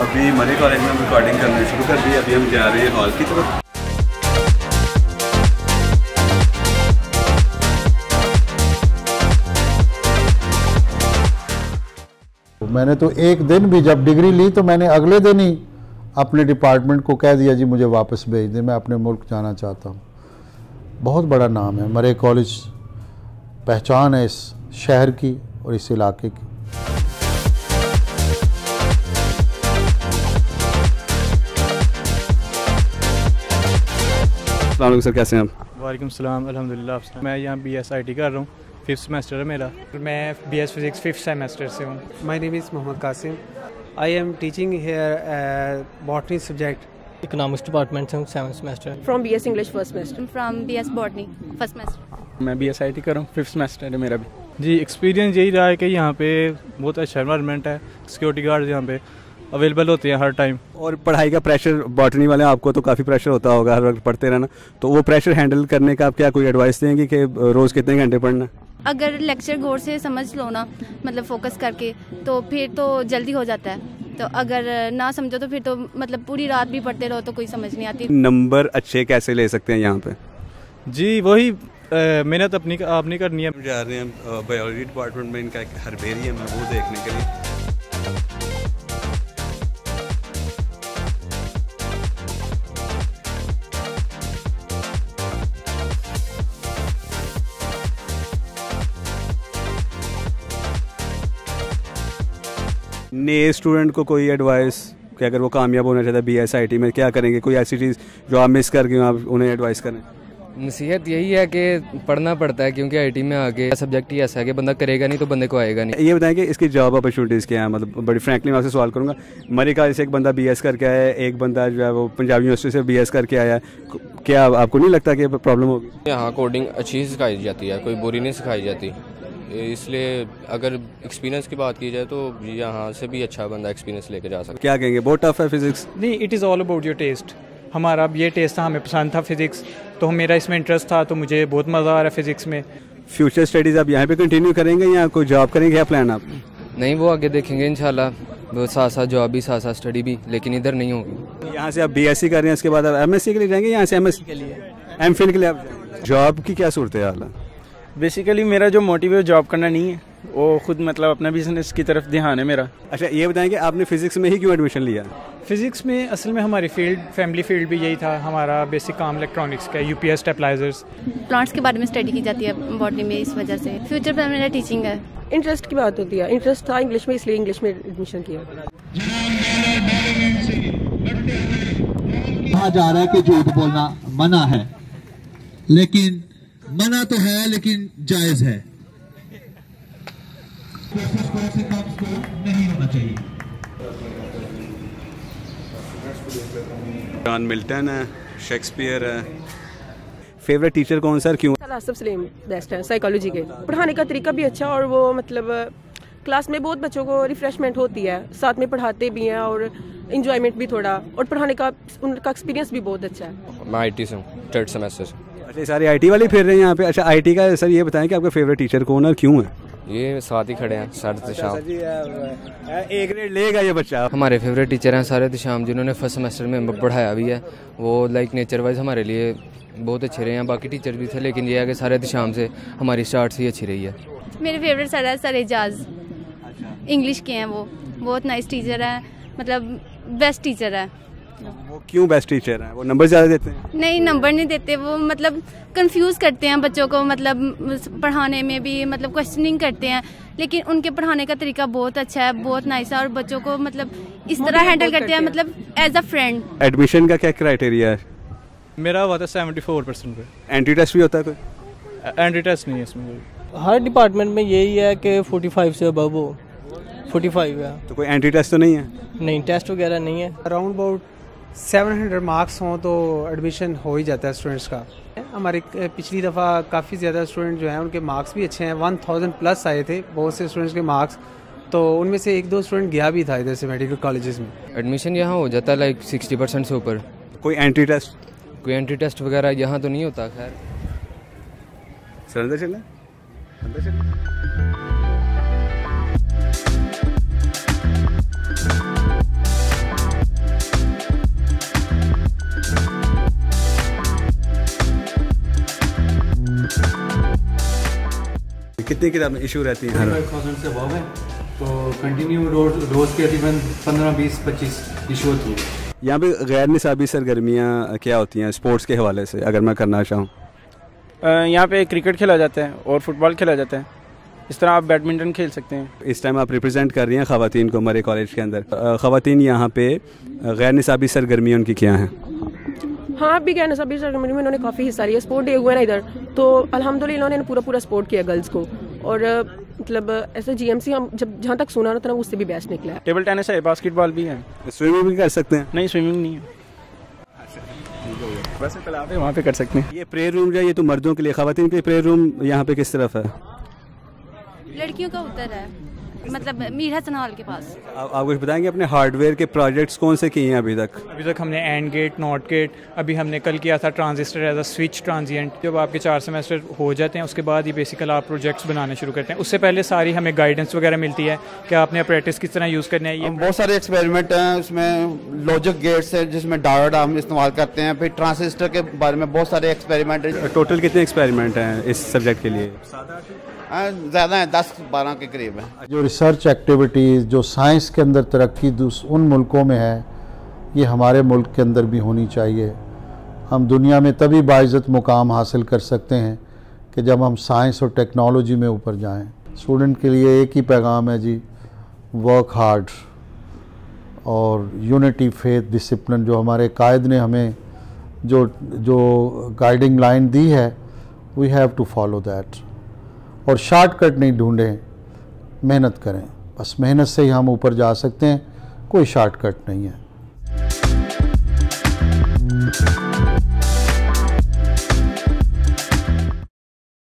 अभी मरे कॉलेज में रिकॉर्डिंग करनी शुरू कर दी। अभी हम जा रहे हैं हॉल की तरफ़। मैंने तो एक दिन भी जब डिग्री ली तो मैंने अगले दिन ही अपने डिपार्टमेंट को कह दिया जी मुझे वापस भेज दें मैं अपने मुल्क जाना चाहता हूँ। बहुत बड़ा नाम है मरे कॉलेज पहचान है इस शहर की और इस इलाके की। सर कैसे हैं आप? वालेकुम सलाम अल्हम्दुलिल्लाह मैं यहाँ बी एस आई टी कर रहा हूँ। फिफ्थ सेमेस्टर है मेरा मैं B S physics fifth semester से हूँ My name is Mohammad Qasim. I am teaching here uh, botany subject. Economics department से हूँ seven semester from BS English first semester. from BS Botany, first semester. मैं B S I T कर रहा हूँ fifth semester है मेरा भी जी experience यही रहा है कि यहाँ पे बहुत अच्छा इन्वायरमेंट है सिक्योरिटी गार्ड यहाँ पे अवेलेबल होते हैं हर टाइम और पढ़ाई का प्रेशर बॉटनी वाले आपको तो काफ़ी प्रेशर होता होगा हर वक्त पढ़ते रहना तो वो प्रेशर हैंडल करने का आप क्या कोई एडवाइस देंगे कि रोज़ कितने घंटे पढ़ना अगर लेक्चर गौर से समझ लो ना मतलब फोकस करके तो फिर तो जल्दी हो जाता है। तो अगर ना समझो तो फिर तो मतलब पूरी रात भी पढ़ते रहो तो कोई समझ नहीं आती। नंबर अच्छे कैसे ले सकते हैं यहाँ पे? जी वही मेहनत अपनी आपने करनी है। जा रहे हैं बायोलॉजी डिपार्टमेंट में इनका एक हर्बेरियम है वो देखने के लिए नए स्टूडेंट को कोई एडवाइस कि अगर वो कामयाब होना चाहता है बी एस आई टी में क्या करेंगे? कोई ऐसी चीज़ जो आप मिस कर गए आप उन्हें एडवाइस करें? नसीहत यही है कि पढ़ना पड़ता है क्योंकि आईटी में आगे सब्जेक्ट ही ऐसा है कि बंदा करेगा नहीं तो बंदे को आएगा नहीं। ये बताएँ कि इसकी जॉब अपॉर्चुनिटीज़ क्या है? मतलब बड़ी फ्रैंकली मैं आपसे सवाल करूँगा। मरी कॉलेज से एक बंदा बी एस करके आया है एक बंदा जो है वो पंजाब यूनिवर्सिटी से बी एस करके आया है। क्या आपको नहीं लगता कि प्रॉब्लम होगी? यहाँ कोडिंग अच्छी सिखाई जाती है कोई बुरी नहीं सिखाई जाती। इसलिए अगर एक्सपीरियंस की बात की जाए तो यहाँ से भी अच्छा बंदा एक्सपीरियंस लेके जा सकता क्या कहेंगे? बहुत टफ है फिजिक्स नहीं it is all about your test हमारा अब ये टेस्ट था हमें पसंद था फिजिक्स तो मेरा इसमें इंटरेस्ट था तो मुझे बहुत मज़ा आ रहा है फिजिक्स में। फ्यूचर स्टडीज़ आप यहाँ पे कंटिन्यू करेंगे या कोई जॉब करेंगे क्या प्लान आप? नहीं वो आगे देखेंगे इंशाल्लाह। वो साथ साथ जॉब भी साथ साथ स्टडी भी लेकिन इधर नहीं होगी। यहाँ से आप बी एस सी कर रहे हैं इसके बाद आप एम एस सी के लिए जाएँगे यहाँ से एम एस सी के लिए? एम फिल के लिए आप जॉब की क्या सूरत हाल है बेसिकली मेरा जो मोटिव है जॉब करना नहीं है। वो खुद मतलब अपना बिज़नेस की तरफ़ ध्यान है मेरा। अच्छा ये बताएँगे आपने फिजिक्स में ही क्यों एडमिशन लिया? फिजिक्स में असल में हमारी फ़ील्ड फैमिली फ़ील्ड भी यही था। हमारा बेसिक काम इलेक्ट्रॉनिक्स का U P S stabilisers plants के बारे में स्टडी की जाती है बॉटनी में इस वजह से। फ्यूचर प्लान मेरा टीचिंग है। इंटरेस्ट की बात होती है। इंटरेस्ट था इंग्लिश में इसलिए इंग्लिश में एडमिशन किया। कहा जा रहा है कि झूठ बोलना मना है। लेकिन मना तो है लेकिन जायज़ है। नहीं होना चाहिए जॉन मिल्टन है। शेक्सपियर है फेवरेट टीचर कौन सर? क्यों? सब सलीम बेस्ट है साइकोलॉजी के। पढ़ाने का तरीका भी अच्छा और वो मतलब क्लास में बहुत बच्चों को रिफ्रेशमेंट होती है। साथ में पढ़ाते भी हैं और इंजॉयमेंट भी थोड़ा। और पढ़ाने का उनका एक्सपीरियंस भी बहुत अच्छा है। मैं आई टी से हूँ थर्ड सेमेस्टर से। अच्छा ये सारे आईटी वाले फिर रहे हैं यहाँ पे। अच्छा आईटी का सर ये बताएँ कि आपका फेवरेट टीचर कौन है और क्यों है? ये साथ ही खड़े हैं सर दिशाम। एक ग्रेड लेगा ये बच्चा। हमारे फेवरेट टीचर हैं सारे दिशाम जिन्होंने फ़र्स्ट सेमेस्टर में पढ़ाया भी है। वो लाइक नेचर वाइज हमारे लिए बहुत अच्छे रहे हैं बाकी टीचर भी थे लेकिन ये है कि सारे दिशाम से हमारी स्टार्ट से ही अच्छी रही है। मेरे फेवरेट सर है सर एजाज। इंग्लिश के हैं वो बहुत नाइस टीचर है मतलब बेस्ट टीचर है। वो क्यों बेस्ट टीचर है? वो नंबर ज़्यादा देते हैं? नहीं नंबर नहीं देते वो मतलब कंफ्यूज करते हैं बच्चों को मतलब पढ़ाने में भी मतलब क्वेश्चनिंग करते हैं। लेकिन उनके पढ़ाने का तरीका बहुत अच्छा है बहुत नाइस है और बच्चों को मतलब इस तरह हैंडल करते हैं मतलब एज अ फ्रेंड एडमिशन का क्या क्राइटेरिया है? मेरा हुआ था सेवेंटी फोर परसेंट पे। एंट्री टेस्ट भी होता है कोई? एंट्री टेस्ट नहीं है इसमें कोई। हर डिपार्टमेंट में यही है कि 45 से अबव हो। 45 है तो कोई एंट्री टेस्ट तो नहीं है? नहीं टेस्ट वगैरह नहीं है। Around about seven hundred marks हों तो एडमिशन हो ही जाता है स्टूडेंट्स का। हमारे पिछली दफ़ा काफ़ी ज़्यादा स्टूडेंट जो हैं उनके मार्क्स भी अच्छे हैं। वन थाउज़ेंड प्लस आए थे बहुत से स्टूडेंट्स के मार्क्स। तो उनमें से एक दो स्टूडेंट गया भी था इधर से मेडिकल कॉलेजेस में। एडमिशन यहाँ हो जाता है लाइक सिक्सटी परसेंट से ऊपर। कोई एंट्री टेस्ट कोई एंट्री टेस्ट वगैरह यहाँ तो नहीं होता खैर। अंदर चलें? अंदर चलें? कितनी किताबें इशू रहती हैं? हर से है। तो कंटिन्यू रोज रोज़ के तकरीबन पंद्रह बीस पच्चीस इशू होती है। यहाँ पे गैर निसाबी सरगर्मियाँ क्या होती हैं स्पोर्ट्स के हवाले से अगर मैं करना चाहूँ? यहाँ पे क्रिकेट खेला जाता है और फुटबॉल खेला जाता है। इस तरह आप बैडमिंटन खेल सकते हैं। इस टाइम आप रिप्रेजेंट कर रही हैं खातन को हमारे कॉलेज के अंदर। खातन यहाँ पे गैर निसाबी सरगर्मियाँ उनकी क्या हैं? हाँ अभी क्या नसाबी सरगर्मी में इन्होंने काफ़ी हिस्सा लिया स्पोर्ट डे हुआ ना इधर। तो अल्हम्दुलिल्लाह इन्होंने पूरा पूरा सपोर्ट किया गर्ल्स को। और मतलब ऐसे जीएमसी हम जब जहाँ तक सुना ना था उससे भी बेस्ट निकला है। टेबल टेनिस है बास्केटबॉल भी है। स्विमिंग भी कर सकते हैं। नहीं स्विमिंग नहीं है। वैसे तालाब है वहाँ पे कर सकते हैं। ये प्रेयर रूम जो है ये तो मर्दों के लिए खातन के प्रेयर रूम यहाँ पे किस तरफ़ है? लड़कियों का उत्तर है। मतलब मीर हसन हॉल के पास। आप, आप कुछ बताएँगे अपने हार्डवेयर के प्रोजेक्ट्स कौन से किए हैं अभी तक? अभी तक हमने एंड गेट नॉट गेट अभी हमने कल किया था transistor as a switch transient जब आपके चार सेमेस्टर हो जाते हैं उसके बाद ही बेसिकल आप प्रोजेक्ट्स बनाने शुरू करते हैं। उससे पहले सारी हमें गाइडेंस वगैरह मिलती है कि आपने प्रैक्टिस किस तरह यूज़ करना है ये बहुत सारे एक्सपेरिमेंट हैं उसमें लॉजिक गेट्स है जिसमें डायोड हम इस्तेमाल करते हैं। फिर ट्रांजिस्टर के बारे में बहुत सारे एक्सपेरिमेंट टोटल कितने एक्सपेरिमेंट हैं इस सब्जेक्ट के लिए? ज़्यादा हैं, दस बारह के करीब हैं। जो रिसर्च एक्टिविटीज़ जो साइंस के अंदर तरक्की उन मुल्कों में है, ये हमारे मुल्क के अंदर भी होनी चाहिए। हम दुनिया में तभी बाइज़त मुकाम हासिल कर सकते हैं कि जब हम साइंस और टेक्नोलॉजी में ऊपर जाएँ। स्टूडेंट के लिए एक ही पैगाम है जी वर्क हार्ड और यूनिटी फेथ डिसिप्लिन जो हमारे कायद ने हमें जो जो गाइडिंग लाइन दी है we have to follow that और शॉर्टकट नहीं ढूंढें, मेहनत करें। बस मेहनत से ही हम ऊपर जा सकते हैं, कोई शॉर्टकट नहीं है।